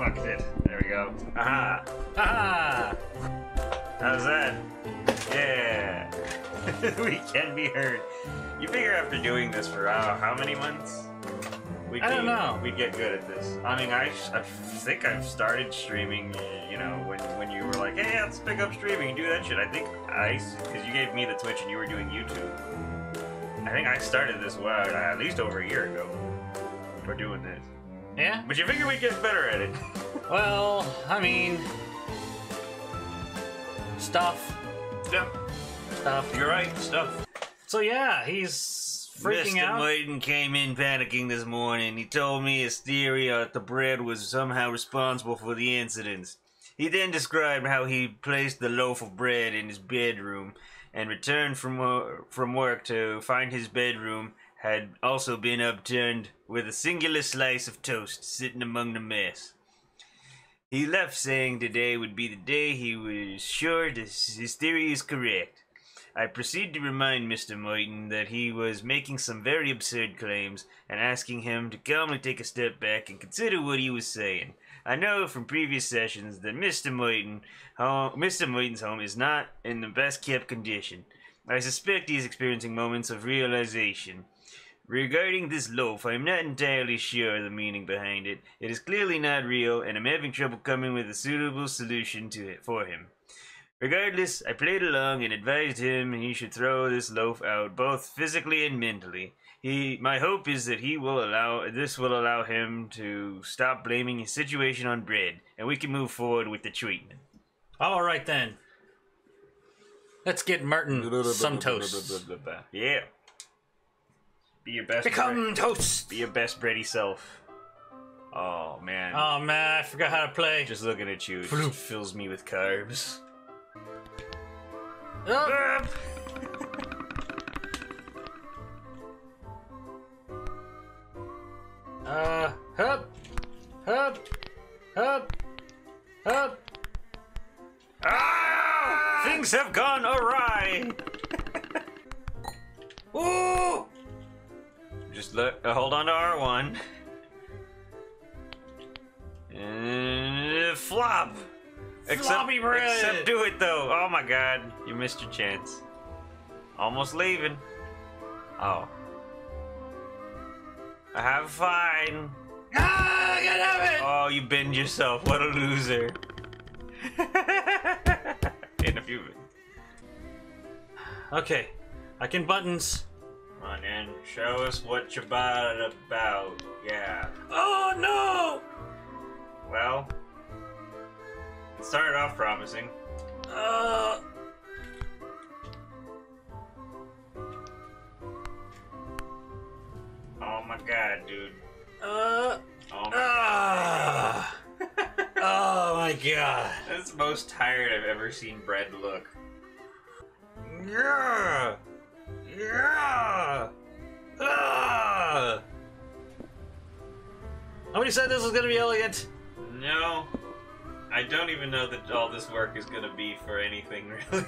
fucked it. There we go. Aha! Aha! How's that? Yeah! we can be heard. You figure after doing this for uh, how many months? We'd I don't know. We'd get good at this. I mean, I, I think I've started streaming, you know, when, when you were like, hey, let's pick up streaming and do that shit. I think I, because you gave me the Twitch and you were doing YouTube. I think I started this, well, at least over a year ago. For doing this. Yeah? But you figure we'd get better at it. Well, I mean, stuff, Yep. stuff. You're right, stuff. So yeah, he's freaking Mr. out. Moyton came in panicking this morning. He told me his theory that the bread was somehow responsible for the incidents. He then described how he placed the loaf of bread in his bedroom and returned from wo- from work to find his bedroom had also been upturned with a singular slice of toast sitting among the mess. He left saying today would be the day he was sure his theory is correct. I proceed to remind Mr. Moyton that he was making some very absurd claims and asking him to calmly take a step back and consider what he was saying. I know from previous sessions that Mr. Moyton, home, Mr. Moyton's home is not in the best kept condition. I suspect he is experiencing moments of realization. Regarding this loaf, I am not entirely sure of the meaning behind it. It is clearly not real, and I'm having trouble coming with a suitable solution to it for him. Regardless, I played along and advised him he should throw this loaf out, both physically and mentally. He, my hope is that he will allow this will allow him to stop blaming his situation on bread, and we can move forward with the treatment. All right then. Let's get Merton some toast. Yeah. Be your best. Become toast. Be your best bready self. Oh man. Oh man, I forgot how to play. Just looking at you, it just fills me with carbs. Oh, uh, hup, hup, hup, hup. Ah! Things have gone awry. Just look, uh, hold on to R1. And flop. Floppy bread. Except do it though. Oh my god, you missed your chance. Almost leaving. Oh. I have fine. Ah, I have it. Oh, you bend yourself. What a loser. In a few minutes. Okay, I can buttons. Come on in. Show us what you're about about. Yeah. Oh no! Well, it started off promising. Uh, Oh my god, dude. uh, Oh my ah. oh my god. That's the most tired I've ever seen bread look. Yeah! Yeah! Nobody said this was gonna be elegant. No. I don't even know that all this work is gonna be for anything, really.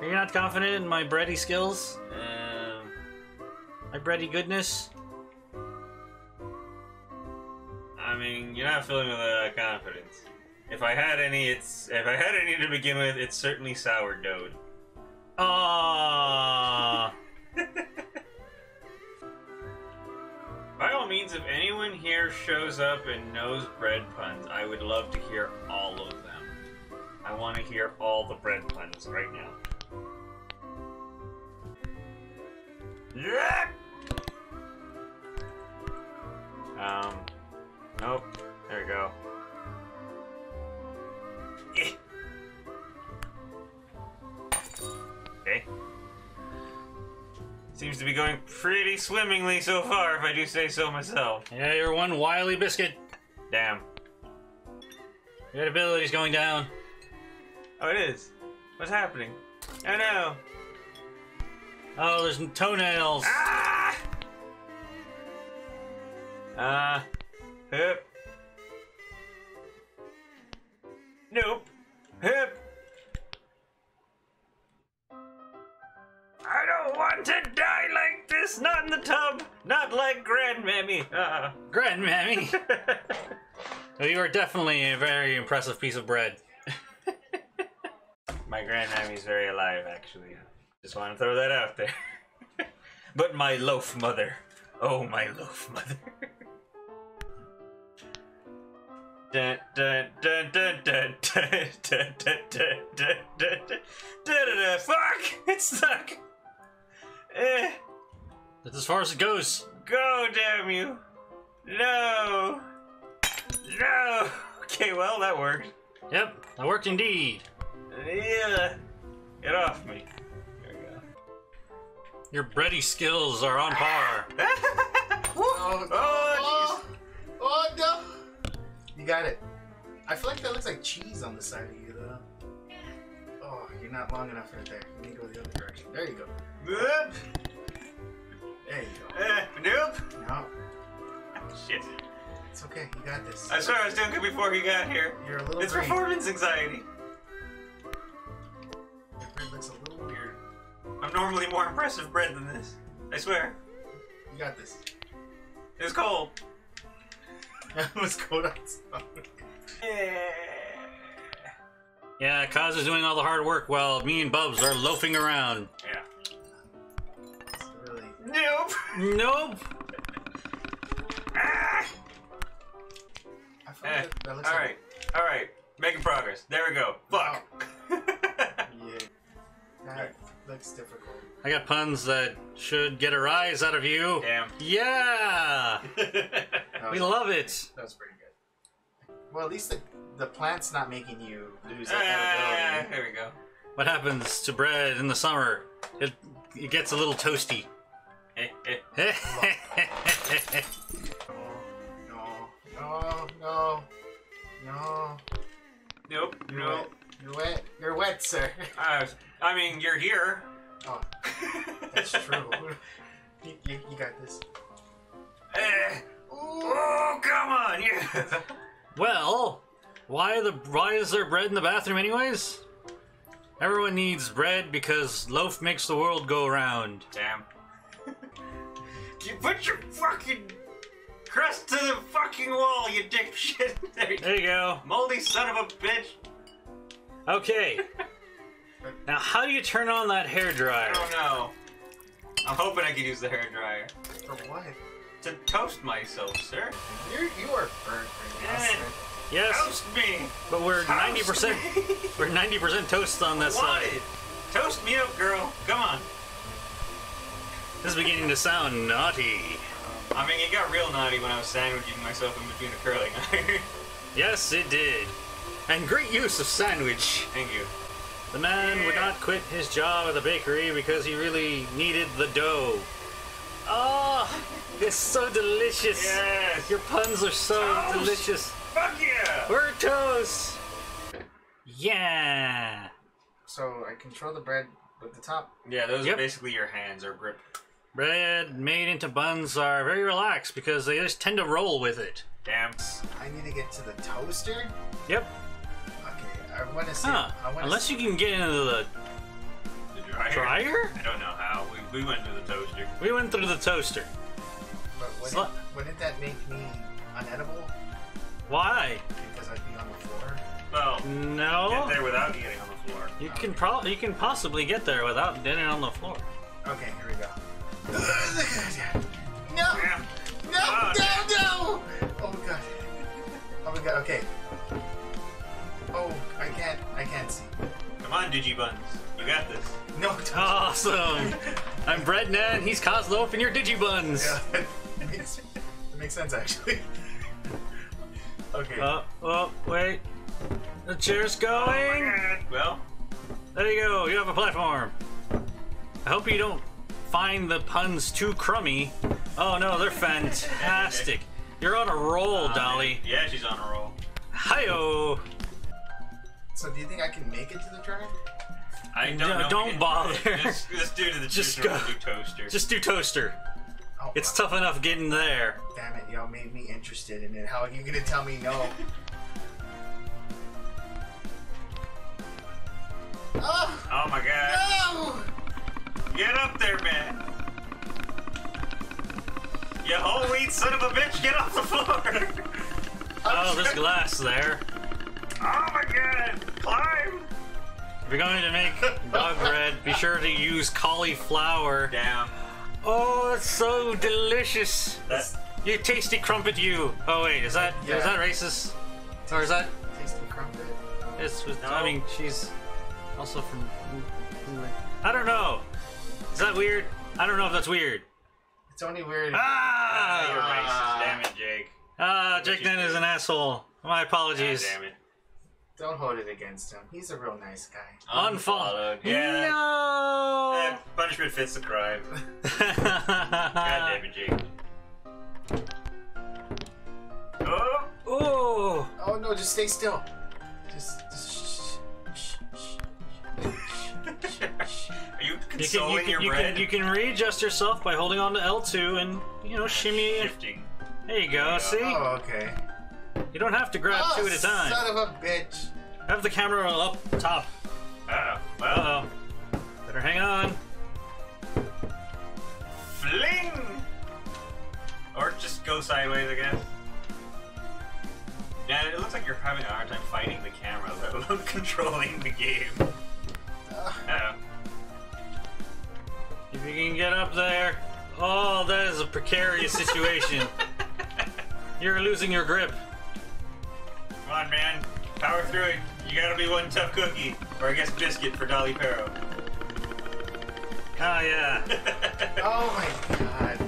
Are you not confident in my bready skills? um, My bready goodness? I mean, you're not filling with uh, confidence. If I had any, it's if I had any to begin with, it's certainly sourdough'd. Ah. By means, if anyone here shows up and knows bread puns, I would love to hear all of them. I want to hear all the bread puns right now. Yeah. Um. Nope. There we go. Eh. Seems to be going pretty swimmingly so far, if I do say so myself. yeah, you're one wily biscuit. Damn. Your ability's going down. Oh, it is. What's happening? Oh no. Oh, there's toenails. Ah! Uh. Hip. well, you are definitely a very impressive piece of bread. my grandmammy's very alive, actually. Just want to throw that out there. but my loaf mother. Oh, my loaf mother. Fuck! It's stuck! Eh. That's as far as it goes. Go, damn you! No! No! Okay, well, that worked. Yep, that worked indeed. Yeah. Get off me. There we go. Your bready skills are on par. Oh, Oh, oh, oh, no! You got it. I feel like that looks like cheese on the side of you, though. Oh, you're not long enough right there. You need to go the other direction. There you go. Whoop. There you go. Eh, nope. No, Shit. it's okay. You got this. I swear I was doing good before he got here. You're a little It's green. performance anxiety. Your bread looks a little weird. I'm normally more impressive bred than this. I swear. You got this. It was cold. It was cold outside. Yeah, Kaz is doing all the hard work while me and Bubs are loafing around. Yeah. It's really. Nope. Nope. Eh, like that looks all like. right. All right. Making progress. There we go. Fuck. Yeah. That looks difficult. I got puns that should get a rise out of you. Damn. Yeah, That we was, love it. that was pretty good. Well, at least the, the plant's not making you lose Ah, that ability. there we go. What happens to bread in the summer? It it gets a little toasty. Eh, eh. sir. Uh, I mean, you're here. Oh, that's true. you, you, you got this. Eh. Oh, come on. Yeah. well, why the why is there bread in the bathroom anyways? Everyone needs bread because loaf makes the world go round. Damn. you put your fucking crust to the fucking wall, you dipshit. There you There you go. Moldy son of a bitch. Okay. Now, how do you turn on that hair I dryer? don't know. I'm hoping I can use the hair dryer For what? to toast myself, sir. You're, you are burnt right now, Yeah. sir. Yes, Toast me. but we're Toast ninety percent. We're ninety percent toast on this What? side. Toast me up, girl. Come on. This is beginning to sound naughty. I mean, it got real naughty when I was sandwiching myself in between a curling iron. Yes, it did. And great use of sandwich. Thank you. The man would not quit his job at the bakery because he really needed the dough. Oh, it's so delicious. Yes. Your puns are so Toast. delicious. Fuck yeah. We're toast. Yeah. So I control the bread with the top. Yeah, those Yep. are basically your hands or grip. Bread made into buns are very relaxed because they just tend to roll with it. Damn. I need to get to the toaster. Yep. Okay, I want to see. Huh. I wanna Unless see, you can get into the The dryer. dryer? I don't know how. We, we went through the toaster. We went through the toaster. But wouldn't, Slut. wouldn't that make me unedible Why? because I'd be on the floor? Well, No. get there without getting on the floor. You can probably you can possibly get there without getting on the floor. Okay, here we go. no, Damn. no, Ah. no, no! Oh my god. Oh my god. Okay. Oh, I can't. I can't see. Come on, Digibuns. You got this. No. Don't. Awesome. I'm Breadnan. He's Cosloaf, and you're Digibuns. Yeah, that makes, that makes sense actually. okay. Oh, oh, wait. The chair's Oh going. god. Well, there you go. You have a platform. I hope you don't find the puns too crummy. Oh no, they're fantastic. You're on a roll, uh, Dolly. yeah, she's on a roll. Hi-yo. So do you think I can make it to the dryer? I don't No, know. don't bother. Just, just do to the Just go. do toaster. Just do toaster. Oh, It's tough enough getting there. Damn it, y'all made me interested in it. How are you gonna tell me no? oh oh my god. no! Get up there, man. You whole wheat son of a bitch, get off the floor. Oh, there's glass there. Oh my god! Climb! If you're going to make dog bread, be sure to use cauliflower. Down. Oh, it's so delicious. That's You tasty crumpet, you. Oh wait, is that is Yeah. that racist? Or is that? Tasty crumpet. It's with. No. I mean, she's also from. I don't know. Is that weird? I don't know if that's weird. It's only weird. Ah! you're racist. Damn it, Jake. Ah, Jakenan is an asshole. My apologies. God damn it. Don't hold it against him. He's a real nice guy. Unfollowed. Yeah. No. that punishment fits the crime. God damn it, Jake. Oh! Oh. Oh no, just stay still. Just, just shh, shh, shh, shh, shh. Are you You can, you, consoling can, your you, bread? can, you can readjust yourself by holding on to L2 and, you know, shimmy. Shifting. There you go. Yeah. See? Oh, okay. You don't have to grab oh, two at a time. Son of a bitch. Have the camera up top. Uh-oh. Well, Uh oh. Better hang on. fling! Or just go sideways, I guess. Yeah, it looks like you're having a hard time fighting the camera, let alone controlling the game. Uh, Uh-oh. If you can get up there. Oh, that is a precarious situation. You're losing your grip. On, man. Power through it. You gotta be one tough cookie. Or I guess biscuit for Dolly Perro. Ah, yeah. oh my god.